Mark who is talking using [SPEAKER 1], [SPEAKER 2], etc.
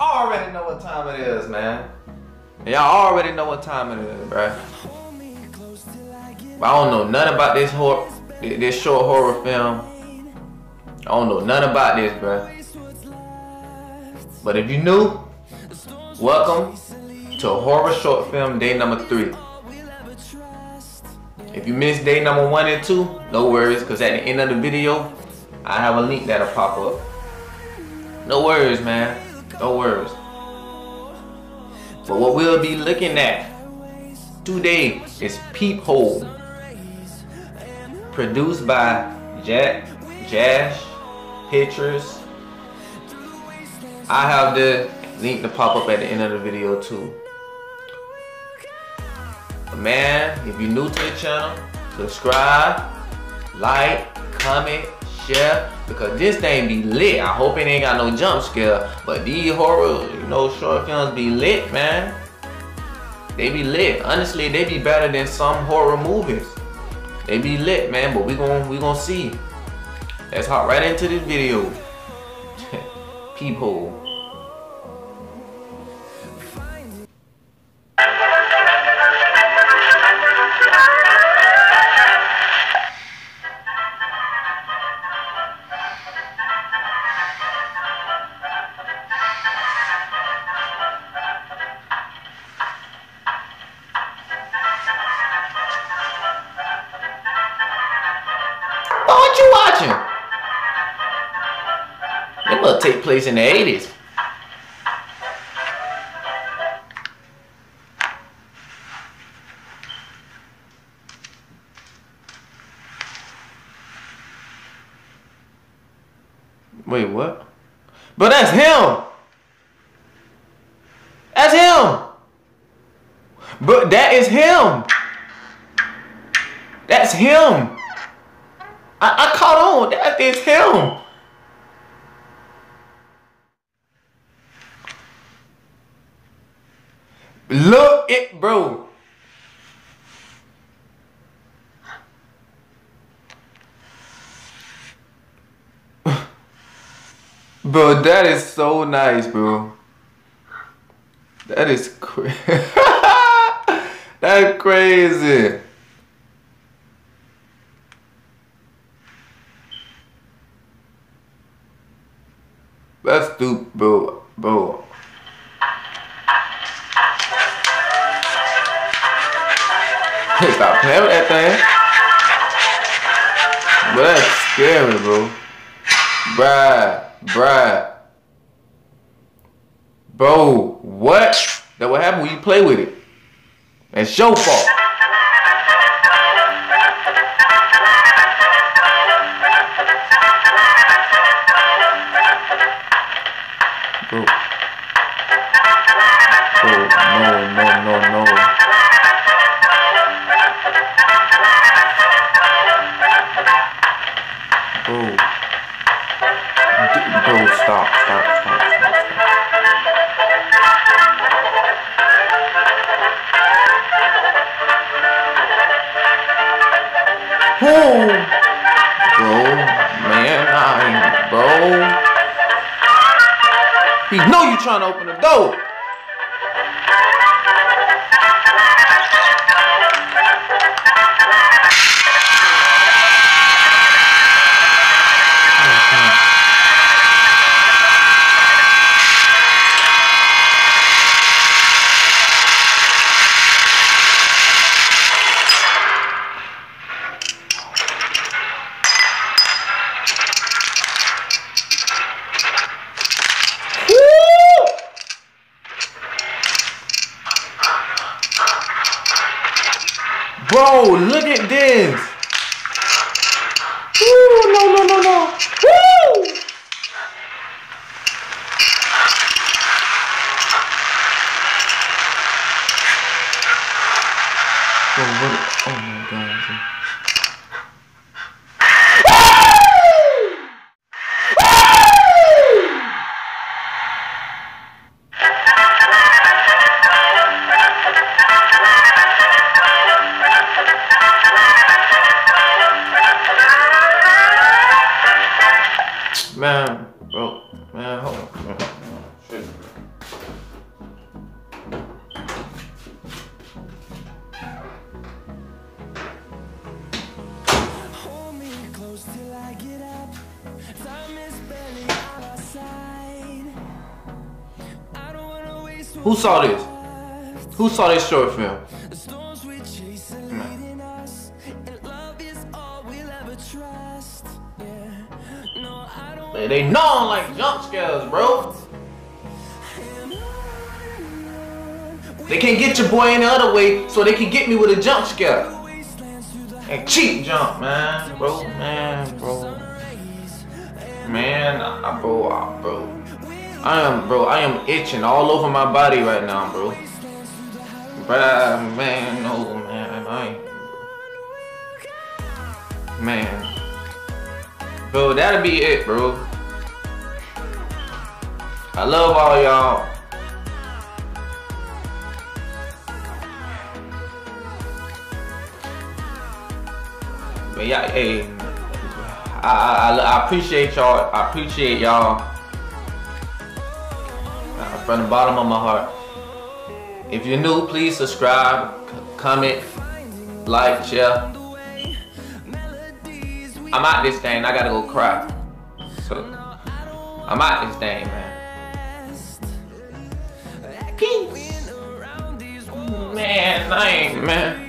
[SPEAKER 1] Already know what time it is, man. Y'all already know what time it is, bruh. I don't know nothing about this horror, this short horror film. I don't know nothing about this, bruh. But if you new, welcome to horror short film day number three. If you missed day number one and two, no worries, because at the end of the video, I have a link that'll pop up. No worries, man. No worries. But what we'll be looking at today is Peephole. Produced by Jack Jash Pictures. I have the link to pop up at the end of the video too. Man, if you're new to the channel, subscribe, like, comment, share, because this thing be lit. I hope it ain't got no jump scare, but these horror, you know, short films be lit, man. They be lit. Honestly, they be better than some horror movies. They be lit, man, but we gon' we gonna see. Let's hop right into this video. Peephole. What you watching? It must take place in the 80s. Wait, what? But that's him! That's him! But that is him! That's him! I, I caught on. That is him. Look it, bro. bro, that is so nice, bro. That is crazy. That's crazy. That's stupid, bro. Stop playing with that thing. But that's scary, bro. Bruh, bruh. Bro, what? That what happened when you play with it. That's your fault. No, no, no, no. Bro. Bro, stop, stop, stop, stop. Oh, bro, man, I, ain't, bro. He know you trying to open the door. Bro, look at this. Woo, no, no, no, no. Woo! Bro, what? Oh my god. Who saw this? Who saw this short film? They know like jump scares, bro. They can't get your boy any other way, so they can get me with a jump scare. And cheap jump, man, bro, man, bro, man, I, bro, I, bro. I am, bro, I am itching all over my body right now, bro. Bruh, man, no, man, I. Man. Bro, that'll be it, bro. I love all y'all. But yeah, hey, I, I, I appreciate y'all. I appreciate y'all from the bottom of my heart. If you're new, please subscribe, comment, like, share. I'm out this thing. I gotta go cry. So I'm out this thing, man. Peace. Man, I ain't, man.